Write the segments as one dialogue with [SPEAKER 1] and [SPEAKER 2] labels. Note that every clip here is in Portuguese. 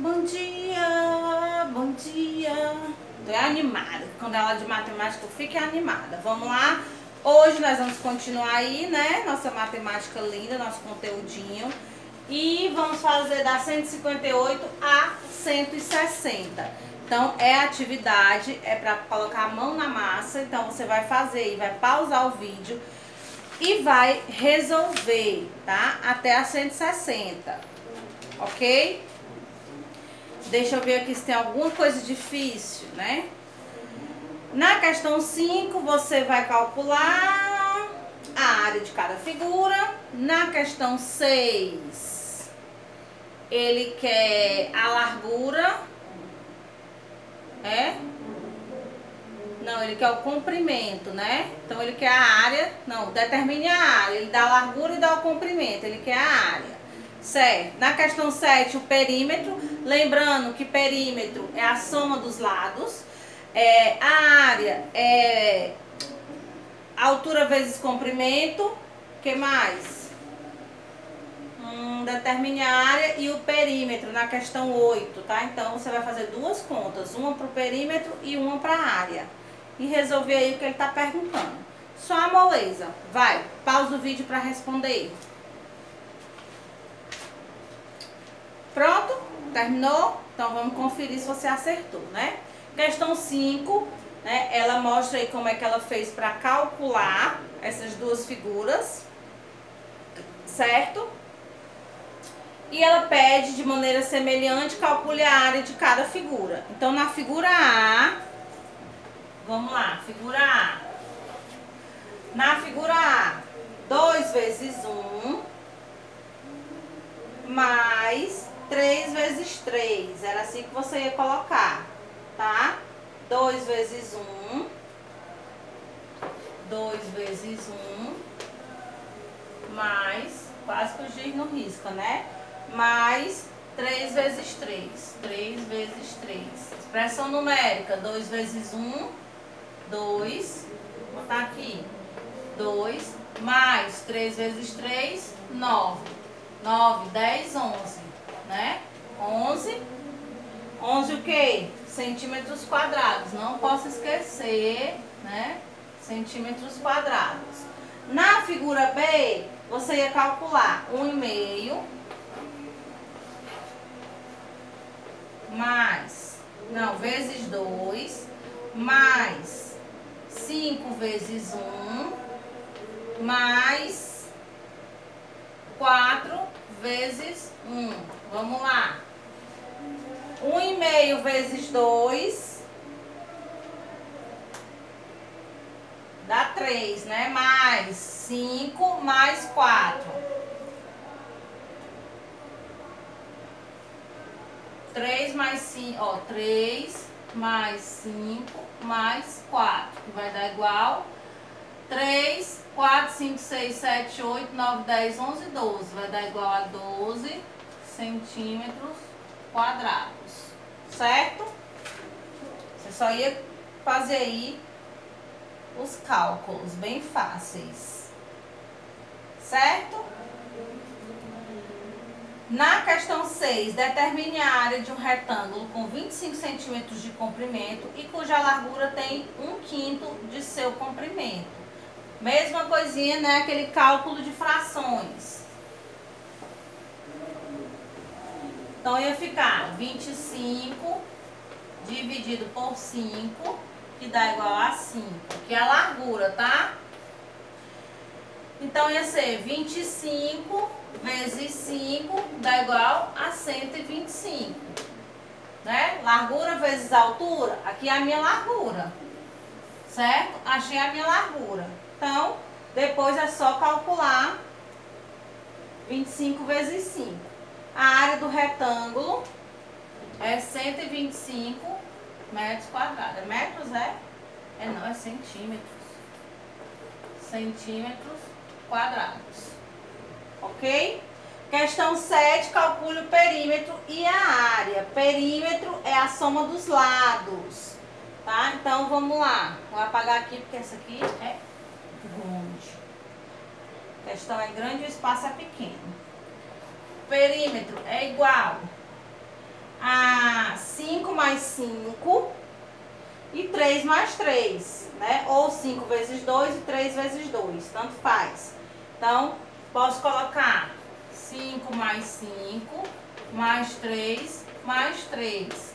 [SPEAKER 1] Bom dia, bom dia. Tô animada. Quando ela de matemática eu fico animada. Vamos lá? Hoje nós vamos continuar aí, né? Nossa matemática linda, nosso conteúdinho. E vamos fazer da 158 a 160. Então, é atividade, é para colocar a mão na massa. Então, você vai fazer e vai pausar o vídeo e vai resolver, tá? Até a 160, ok? Deixa eu ver aqui se tem alguma coisa difícil, né? Na questão 5, você vai calcular a área de cada figura. Na questão 6, ele quer a largura. É? Não, ele quer o comprimento, né? Então ele quer a área. Não, determine a área. Ele dá a largura e dá o comprimento. Ele quer a área. Certo. Na questão 7, o perímetro. Lembrando que perímetro é a soma dos lados. É, a área é altura vezes comprimento. que mais? Hum, determine a área e o perímetro na questão 8, tá? Então você vai fazer duas contas, uma para o perímetro e uma para a área e resolver aí o que ele está perguntando. Só a moleza. Vai, pausa o vídeo para responder. Pronto? Terminou? Então vamos conferir se você acertou, né? Questão 5, né? Ela mostra aí como é que ela fez para calcular essas duas figuras, certo? E ela pede de maneira semelhante, calcule a área de cada figura. Então na figura A, Vamos lá, figura A. Na figura A, 2 vezes 1 um, mais 3 vezes 3. Era assim que você ia colocar, tá? 2 vezes 1. Um, 2 vezes 1. Um, mais, quase que o giz não risca, né? Mais 3 vezes 3. 3 vezes 3. Expressão numérica, 2 vezes 1 2, vou botar aqui, 2, mais 3 vezes 3, 9. 9, 10, 11, né? 11, 11 o quê? Centímetros quadrados, não posso esquecer, né? Centímetros quadrados. Na figura B, você ia calcular 1,5 mais, não, vezes 2, mais 5 vezes 1 mais 4 vezes 1. Vamos lá. 1,5 vezes 2 dá 3, né? Mais 5 mais 4. 3 mais 5, ó, 3 mais 5 mais 4, que vai dar igual 3, 4, 5, 6, 7, 8, 9, 10, 11, 12. Vai dar igual a 12 centímetros quadrados, certo? Você só ia fazer aí os cálculos bem fáceis, certo? Na questão 6, determine a área de um retângulo com 25 centímetros de comprimento e cuja largura tem 1 quinto de seu comprimento. Mesma coisinha, né? Aquele cálculo de frações. Então, ia ficar 25 dividido por 5, que dá igual a 5, que é a largura, tá? Então, ia ser 25 vezes 5 dá igual a 125. Né? Largura vezes altura, aqui é a minha largura. Certo? Achei a minha largura. Então, depois é só calcular 25 vezes 5. A área do retângulo é 125 metros quadrados. É metros, é? É não, é centímetros. Centímetros quadrados ok? Questão 7, calcule o perímetro e a área. Perímetro é a soma dos lados, tá? Então, vamos lá. Vou apagar aqui, porque essa aqui é grande. A questão é grande e o espaço é pequeno. Perímetro é igual a 5 mais 5 e 3 mais 3, né? Ou 5 vezes 2 e 3 vezes 2, tanto faz. Então, posso colocar 5 mais 5, mais 3, mais 3.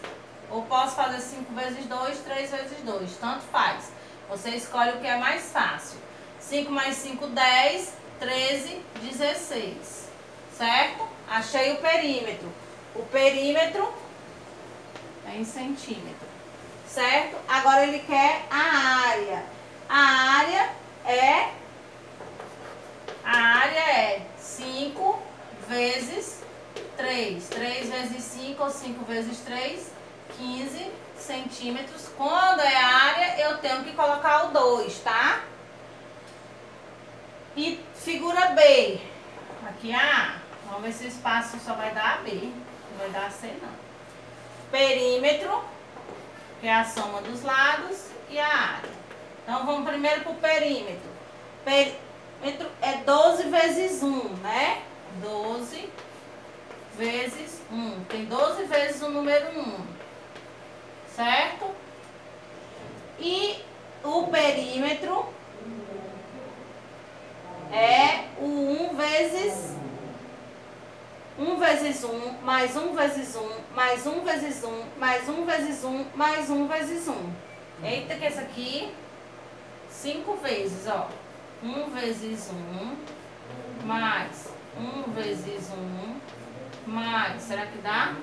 [SPEAKER 1] Ou posso fazer 5 vezes 2, 3 vezes 2, tanto faz. Você escolhe o que é mais fácil. 5 mais 5, 10, 13, 16. Certo? Achei o perímetro. O perímetro é em centímetro. Certo? Agora ele quer a área. A área é a área é 5 vezes 3. 3 vezes 5 ou 5 vezes 3, 15 centímetros. Quando é a área, eu tenho que colocar o 2, tá? E figura B. Aqui A. Vamos ver se o espaço só vai dar B. Não vai dar C, não. Perímetro, que é a soma dos lados, e a área. Então, vamos primeiro para o perímetro. Perímetro é 12 vezes 1, né? 12 vezes 1. Tem 12 vezes o número 1. Certo? E o perímetro é o 1 vezes 1 vezes 1, mais 1 vezes 1, mais 1 vezes 1, mais 1 vezes 1, mais 1 vezes 1. Eita, que esse aqui, 5 vezes, ó. 1 vezes 1, mais 1 vezes 1, mais, será que dá?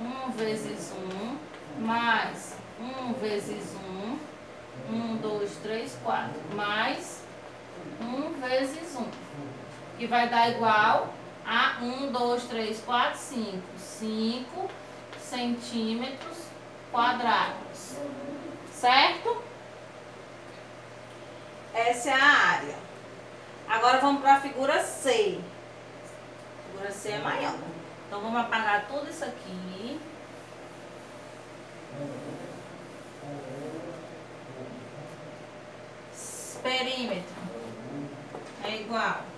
[SPEAKER 1] 1 vezes 1, mais 1 vezes 1, 1, 2, 3, 4, mais 1 vezes 1, que vai dar igual a 1, 2, 3, 4, 5. 5 centímetros quadrados. Certo? Essa é a área. Agora vamos para a figura C. A figura C é maior. Então vamos apagar tudo isso aqui. Perímetro é igual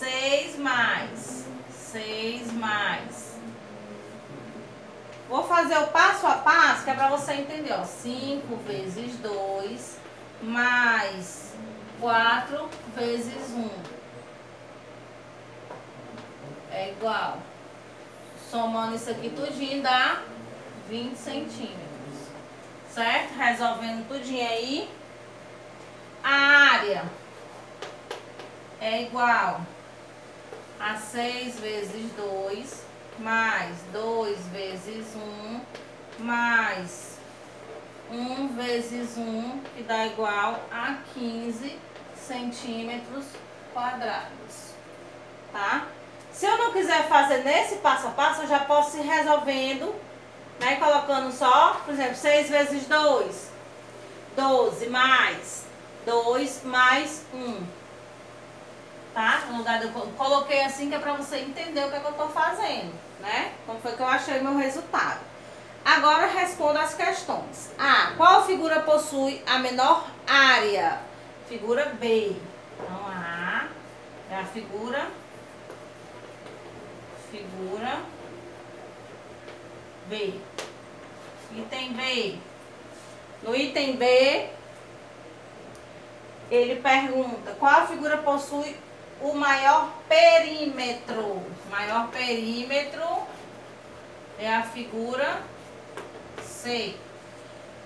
[SPEAKER 1] 6 mais 6 mais. Vou fazer o passo a passo, que é para você entender, ó. 5 vezes 2 mais 4 vezes 1. É igual. Somando isso aqui tudinho dá 20 centímetros. Certo? Resolvendo tudinho aí. A área é igual a 6 vezes 2, mais 2 vezes 1, mais 1 vezes 1, que dá igual a 15 centímetros quadrados, tá? Se eu não quiser fazer nesse passo a passo, eu já posso ir resolvendo, né? Colocando só, por exemplo, 6 vezes 2, 12 mais 2 mais 1 tá? No lugar de eu coloquei assim que é para você entender o que, é que eu tô fazendo, né? Como foi que eu achei meu resultado. Agora responda as questões. A. Qual figura possui a menor área? Figura B. Então, a é a figura figura B. Item B. No item B, ele pergunta qual figura possui o maior perímetro. Maior perímetro é a figura C.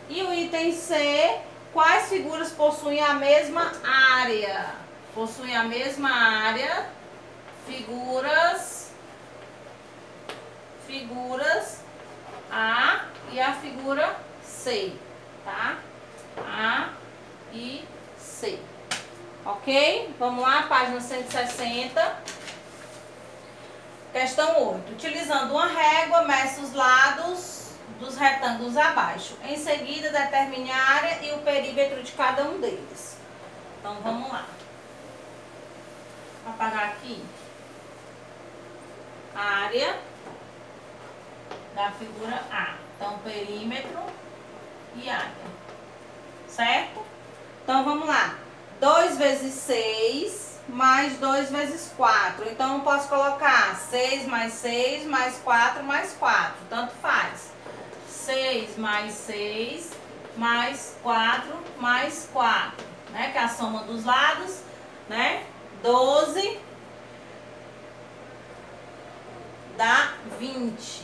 [SPEAKER 1] E o item C, quais figuras possuem a mesma área? Possuem a mesma área, figuras, figuras A e a figura C, tá? A e C. Ok? Vamos lá, página 160. Questão 8. Utilizando uma régua, meça os lados dos retângulos abaixo. Em seguida, determine a área e o perímetro de cada um deles. Então, vamos lá. Vou apagar aqui. A área da figura A. Então, perímetro e área. Certo? Então, vamos lá. 2 vezes 6 mais 2 vezes 4. Então, eu posso colocar 6 mais 6 mais 4 mais 4. Tanto faz. 6 mais 6 mais 4 mais 4. Né? Que é a soma dos lados. Né? 12 dá 20.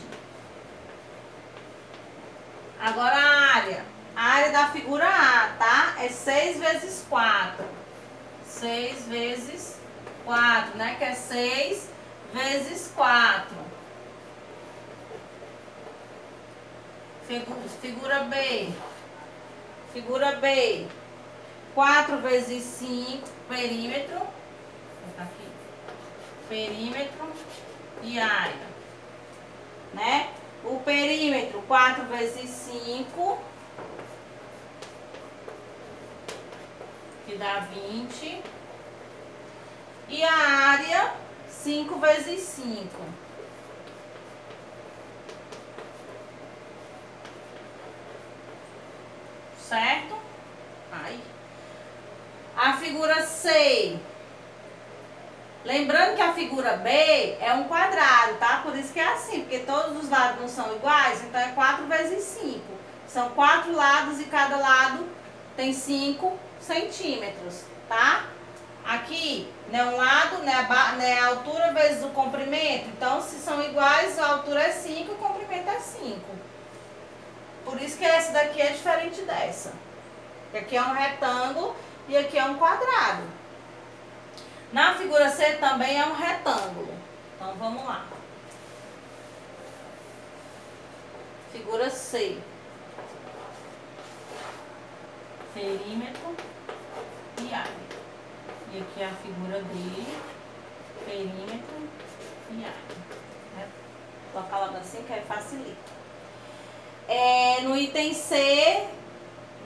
[SPEAKER 1] Agora a área. A área da figura A, tá? É 6 vezes 4. 6 vezes 4, né? Que é 6 vezes 4. Figura B. Figura B. 4 vezes 5, perímetro. Aqui. Perímetro e área. Né? O perímetro, 4 vezes 5, que dá 20. E a área, 5 vezes 5. Certo? Aí. A figura C Lembrando que a figura B é um quadrado, tá? Por isso que é assim, porque todos os lados não são iguais, então é 4 vezes 5. São quatro lados e cada lado tem 5 centímetros, tá? Aqui, né, um lado, né, a, né, a altura vezes o comprimento. Então, se são iguais, a altura é 5 e o comprimento é 5. Por isso que essa daqui é diferente dessa. Aqui é um retângulo e aqui é um quadrado. Na figura C também é um retângulo. Então vamos lá. Figura C. Perímetro e área. E aqui é a figura D. Perímetro e área. Né? Colocar logo assim que aí facilita. É, no item C,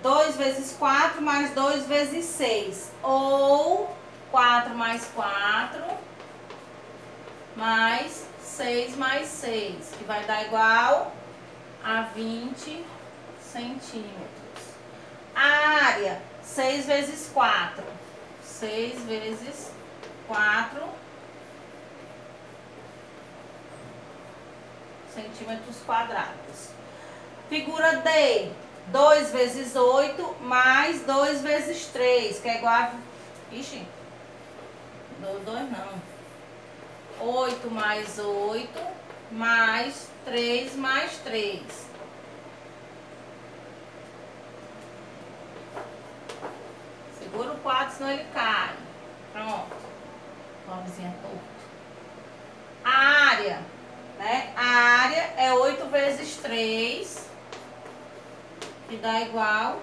[SPEAKER 1] 2 vezes 4 mais 2 vezes 6. Ou 4 mais 4, mais 6 mais 6, que vai dar igual a 20 centímetros. A área, 6 vezes 4. 6 vezes 4 centímetros quadrados. Figura D, 2 vezes 8 mais 2 vezes 3, que é igual a... Ixi, do 2 não. 8 mais 8, mais 3 mais 3. Segura o 4, senão ele cai. Pronto. Vãozinha torto. A área, né? A área é 8 vezes 3, que dá igual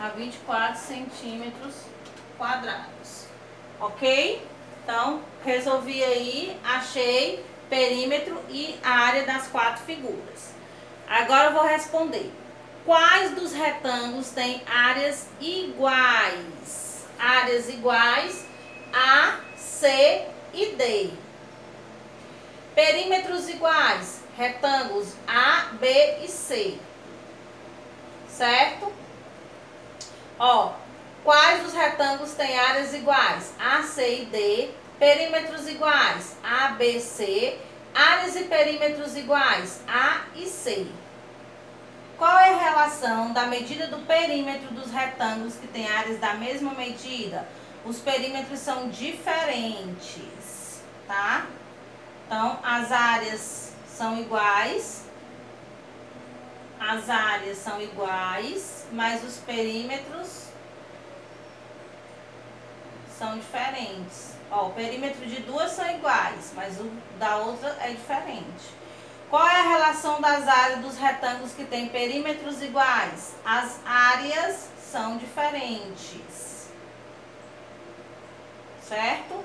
[SPEAKER 1] a 24 centímetros quadrados ok? Então, resolvi aí, achei perímetro e a área das quatro figuras. Agora eu vou responder. Quais dos retângulos têm áreas iguais? Áreas iguais A, C e D. Perímetros iguais, retângulos A, B e C. Certo? Ó, Quais dos retângulos têm áreas iguais? A, C e D. Perímetros iguais? A, B, C. Áreas e perímetros iguais? A e C. Qual é a relação da medida do perímetro dos retângulos que têm áreas da mesma medida? Os perímetros são diferentes, tá? Então, as áreas são iguais. As áreas são iguais, mas os perímetros são diferentes. Ó, o perímetro de duas são iguais, mas o da outra é diferente. Qual é a relação das áreas dos retângulos que têm perímetros iguais? As áreas são diferentes. Certo?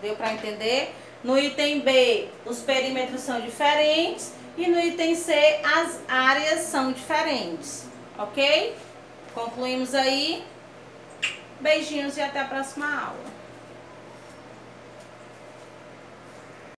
[SPEAKER 1] Deu para entender? No item B, os perímetros são diferentes. E no item C, as áreas são diferentes. Ok? Concluímos aí. Beijinhos e até a próxima aula.